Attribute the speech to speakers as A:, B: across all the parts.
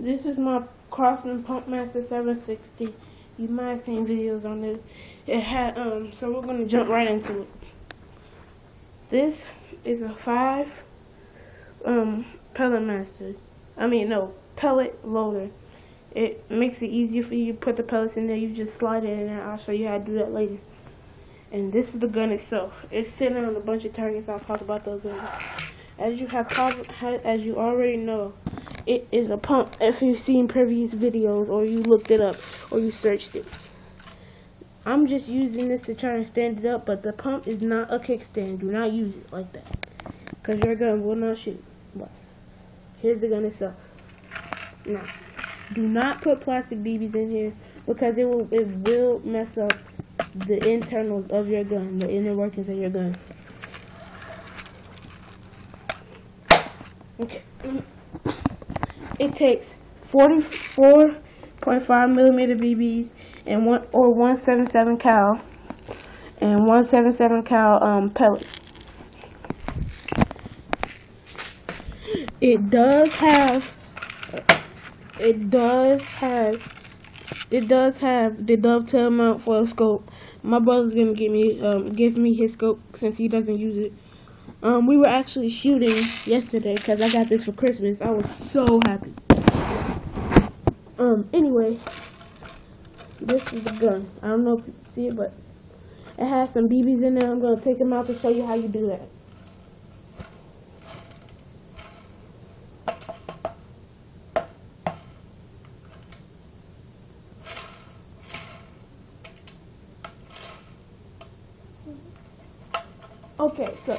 A: This is my Crosman Pumpmaster 760. You might have seen videos on this. It had um so we're gonna jump right into it. This is a five um pellet master. I mean no pellet loader. It makes it easier for you to put the pellets in there. You just slide it in there. I'll show you how to do that later. And this is the gun itself. It's sitting on a bunch of targets. I'll talk about those later. As you have as you already know, it is a pump. If you've seen previous videos or you looked it up or you searched it. I'm just using this to try and stand it up, but the pump is not a kickstand. Do not use it like that. Because your gun will not shoot. But here's the gun itself. Now, do not put plastic BBs in here because it will it will mess up the internals of your gun, the inner workings of your gun. Okay. It takes 44.5 millimeter BBs and one or 177 cal and 177 cal um, pellets. It does have it does have it does have the dovetail mount for a scope. My brother's gonna give me um, give me his scope since he doesn't use it. Um, we were actually shooting yesterday because I got this for Christmas. I was so happy. Um, anyway, this is the gun. I don't know if you can see it, but it has some BBs in there. I'm gonna take them out to show you how you do that. Okay, so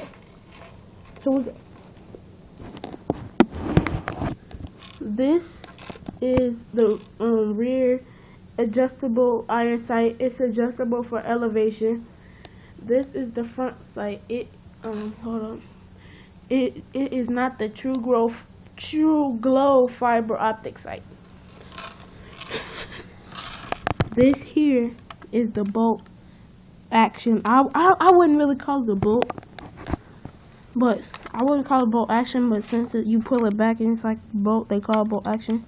A: go. This is the um, rear adjustable iron sight. It's adjustable for elevation. This is the front sight. It um hold on. It it is not the true growth TruGlo fiber optic sight. This here is the bolt action. I, I, I wouldn't really call it a bolt, but I wouldn't call it bolt action. But since it, you pull it back and it's like bolt, they call it bolt action.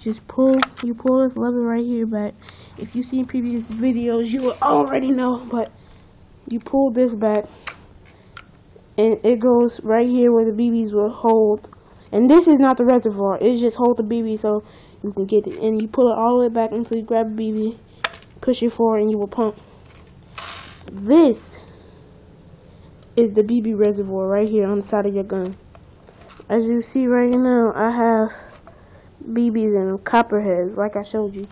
A: Just pull, you pull this lever right here back. If you've seen previous videos, you will already know. But you pull this back, and it goes right here where the BBs will hold. And this is not the reservoir; it just hold the BB so you can get it. And you pull it all the way back until you grab the BB, push it forward, and you will pump. This is the BB reservoir right here on the side of your gun. As you see right now, I have BBs and copperheads, like I showed you.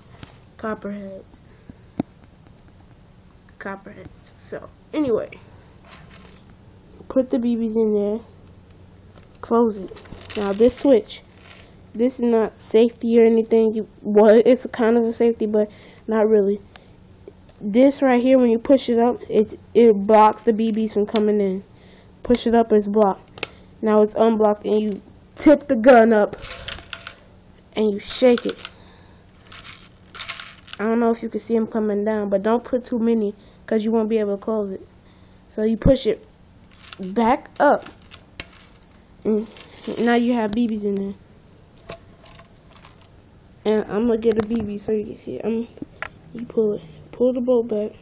A: Copperheads. Copperheads. So, anyway. Put the BBs in there. Close it. Now, this switch. This is not safety or anything. You, well, it's a kind of a safety, but not really this right here, when you push it up, it's, it blocks the BBs from coming in. Push it up, it's blocked. Now it's unblocked, and you tip the gun up, and you shake it. I don't know if you can see them coming down, but don't put too many, because you won't be able to close it. So you push it back up, and now you have BBs in there. And I'm going to get a BB so you can see it. I'm, you pull it pull the bolt back,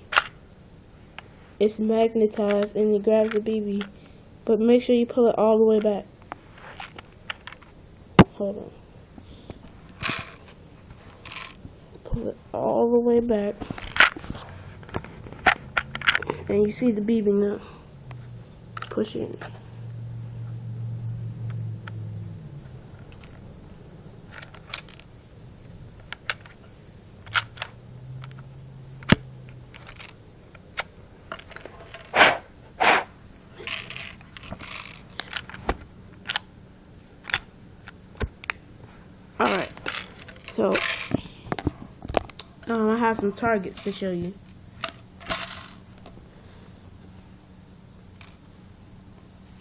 A: it's magnetized and it grabs the BB. But make sure you pull it all the way back. Hold on. Pull it all the way back. And you see the BB now. Push it. Alright, so um, I have some targets to show you.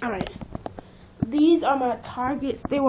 A: Alright, these are my targets. They were